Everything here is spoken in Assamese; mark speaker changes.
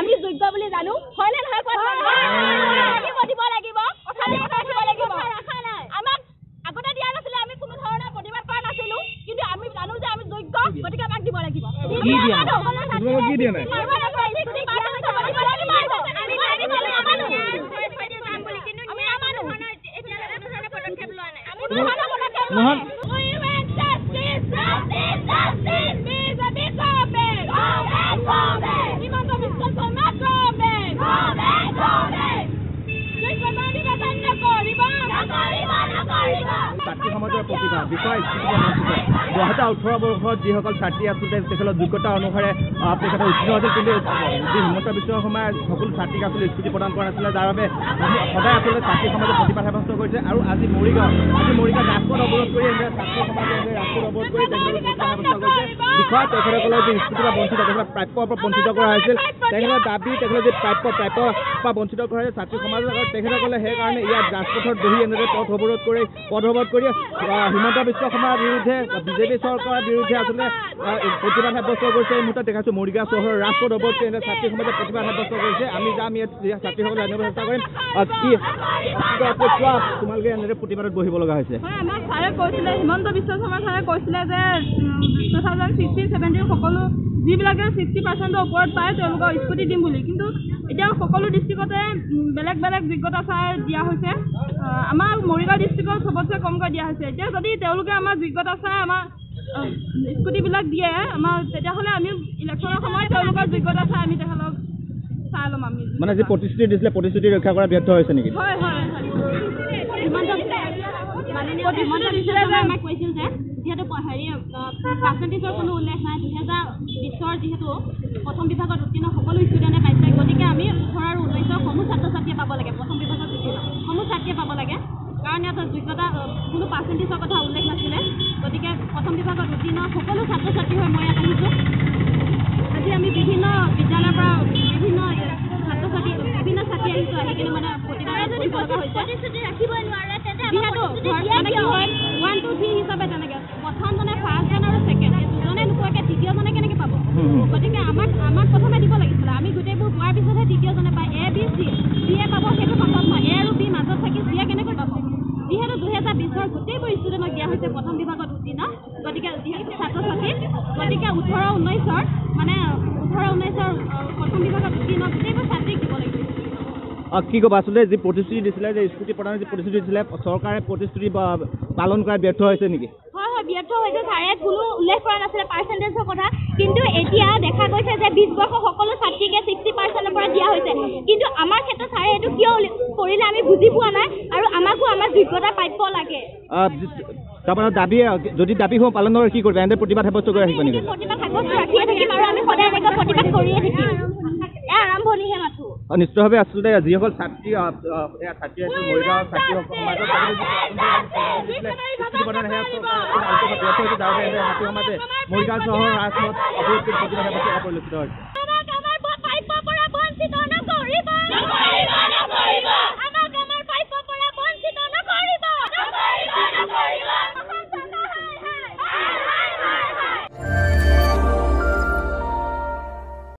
Speaker 1: আমি যোগ্য বুলি জানো। হয়নে নহয়? লাগিব দিব লাগিব। আমাক আগতে দিয়া নাছিলে আমি কোনো ধৰণৰ প্ৰতিবাদ কৰা নাছিলো। কিন্তু আমি জানো যে আমি যোগ্য গতিকে আমাক দিব লাগিব?
Speaker 2: নহয়। ছাত্ৰী সমাজৰ প্ৰতিভা বিষয় স্বীকৃতি বঞ্চিত দুহেজাৰ ওঠৰ বৰ্ষত যিসকল ছাত্ৰী আচলতে তেখেতৰ যোগ্যতা অনুসাৰে তেখেতৰ উত্তীৰ্ণ হৈছিল কিন্তু যি হিমন্ত বিশ্ব শৰ্মাই সকলো ছাত্ৰীক আচলতে স্কুটি প্ৰদান কৰা নাছিলে যাৰ বাবে সদায় আচলতে ছাত্ৰী সমাজে প্ৰতিভা সাব্যস্ত কৰিছে। আৰু আজি মৰিগাঁও আজি মৰিগাঁও ৰাজপথ অৱৰোধ কৰি ছাত্ৰী সমাজে ৰাজপথ অৱৰোধ কৰি তেখেতলোকে প্ৰতিভা সাব্যস্ত কৰিছে। বিষয় তেখেতসকলৰ যি স্কুটিৰ বঞ্চিত তেখেতক প্ৰাপ্যৰ পৰা বঞ্চিত কৰা হৈছিল। তেখেতৰ দাবী তেখেতৰ যি প্ৰাপ্য প্ৰাপ্য পৰা বঞ্চিত কৰা হৈছে ছাত্ৰী সমাজৰ আগত তেখেতসকলে সেইকাৰণে ইয়াত ৰাজপথত বহি এনেদৰে পথ অৱৰোধ কৰি পথ অৱৰোধ কৰি হিমন্ত বিশ্ব শৰ্মাৰ বিৰুদ্ধে বিজেপি চৰকাৰৰ বিৰুদ্ধে আচলতে প্ৰতিবাদ সাব্যস্ত কৰিছে। এই মুহূৰ্তত দেখাইছো মৰিগাঁও চহৰৰ ৰাজপথ অৱৰোধ কৰি এনেদৰে ছাত্ৰী সমাজে প্ৰতিবাদ সাব্যস্ত কৰিছে। আমি যাম ইয়াত ছাত্ৰীসকলে জানিব চেষ্টা কৰিম। কি কোৱা তোমালোকে এনেদৰে প্ৰতিবাদত বহিব লগা হৈছে।
Speaker 1: হিমন্ত বিশ্ব শৰ্মা ছাৰে কৈছিলে যে টু থাউজেণ্ড ছিক্সটিন ছেভেণ্টিন সকলো যিবিলাকে ছিক্সটি পাৰ্চেণ্টৰ ওপৰত পায় তেওঁলোকক স্কুটি দিম বুলি। কিন্তু এতিয়া সকলো ডিষ্ট্ৰিক্টতে উম, বেলেগ বেলেগ যোগ্যতা চাই দিয়া হৈছে। আমাৰ মৰিগাঁও ডিষ্ট্ৰিক্টত চবতছে কমকৈ দিয়া হৈছে। এতিয়া যদি তেওঁলোকে আমাৰ যোগ্যতা চাই আমাৰ স্কুটিবিলাক দিয়ে আমাৰ তেতিয়াহ'লে আমি ইলেকশ্যনৰ সময়ত তেওঁলোকৰ যোগ্যতা চাই আমি তেখেতক চাই ল'ম আমি।
Speaker 2: মানে যি প্ৰতিশ্ৰুতি দিছিলে প্ৰতিশ্ৰুতি ৰক্ষা কৰা ব্যৰ্থ হৈছে নেকি?
Speaker 1: হয় হয় প্ৰতিশ্ৰুতি দিছিলে যে আমাক কৈছিল যে হেৰি পাৰ্চেণ্টেজৰ কোনো উল্লেখ নাই। দুহেজাৰ বিছৰ যিহেতু প্ৰথম বিভাগত উত্তীৰ্ণ সকলো ষ্টুডেণ্টে পাইছে গতিকে আমি ওঠৰ আৰু ঊনৈছৰ সমূহ ছাত্ৰ ছাত্ৰীয়ে পাব লাগে প্ৰথম বিভাগত উত্তীৰ্ণ। সমূহ ছাত্ৰীয়ে পাব লাগে কাৰণ ইয়াত যোগ্যতা কোনো পাৰ্চেণ্টেজৰ কথা উল্লেখ নাছিলে। গতিকে প্ৰথম বিভাগত উত্তীৰ্ণ সকলো ছাত্ৰ ছাত্ৰী হৈ মই ইয়াত আহিছোঁ। আজি আমি বিভিন্ন বিদ্যালয়ৰ পৰা বিভিন্ন ছাত্ৰ ছাত্ৰী বিভিন্ন ছাত্ৰী আহিছোঁ আহি কিনে মানে প্ৰতিবাদ কৰিব লগা হৈছে যিহেতু ঘৰ- মানে কি হয় পোৱাৰ পিছতহে পায় এ বি চি পাব সেইটো সম্ভৱ নহয় এ আৰু বি মাজত থাকি চি এ কেনেকৈ পাব? যিহেতু দুহেজাৰ বিছৰ গোটেইবোৰ ষ্টুডেণ্টক দিয়া হৈছে প্ৰথম বিভাগত উত্তীৰ্ণ গতিকে যিহেতু ছাত্ৰ ছাত্ৰী গতিকে ওঠৰ ঊনৈছৰ মানে ওঠৰ ঊনৈছৰ প্ৰথম বিভাগত উত্তীৰ্ণ গোটেইবোৰ ছাত্ৰীক দিব লাগিব।
Speaker 2: কি ক'বা আচলতে যি প্ৰতিশ্ৰুতি দিছিলে যে স্কুটি প্ৰদানৰ যি প্ৰতিশ্ৰুতি দিছিলে চৰকাৰে প্ৰতিশ্ৰুতি পালন কৰাত ব্যৰ্থ হৈছে নেকি?
Speaker 1: ব্যৰ্থ হৈছে ছাৰে কোনো উল্লেখ কৰা নাছিলে পাৰ্চেণ্টেজৰ কথা। কিন্তু এতিয়া দেখা গৈছে যে বিছ বৰ্ষৰ সকলো ছাত্ৰীকে ছিক্সটি পাৰ্চেণ্টৰ পৰা দিয়া হৈছে। কিন্তু আমাৰ ক্ষেত্ৰত ছাৰে এইটো কিয় কৰিলে আমি বুজি পোৱা নাই আৰু আমাকো আমাৰ যোগ্যতা প্ৰাপ্য লাগে।
Speaker 2: আহ, যি- তাৰমানে দাবী যদি দাবীসমূহ পালন কি কৰিবা? এনেদৰে প্ৰতিবাদ সাব্যস্ত কৰি নেকি?
Speaker 1: প্ৰতিবাদ সাব্যস্ত ৰাখিয়ে থাকিম আৰু আমি সদায় প্ৰতিবাদ কৰিয়ে থাকিম।
Speaker 2: নিশ্চিতভাৱে আচলতে যিসকল ছাত্ৰী ছাত্ৰী আছে মৰিগাঁৱৰ ছাত্ৰী সমাজৰ যাৰ বাবে ছাত্ৰী সমাজে মৰিগাঁও চহৰৰ ৰাজপথ অৱৰোধ কৰি প্ৰতিবাদ সাব্যস্ত কৰা পৰিলক্ষিত হৈছে।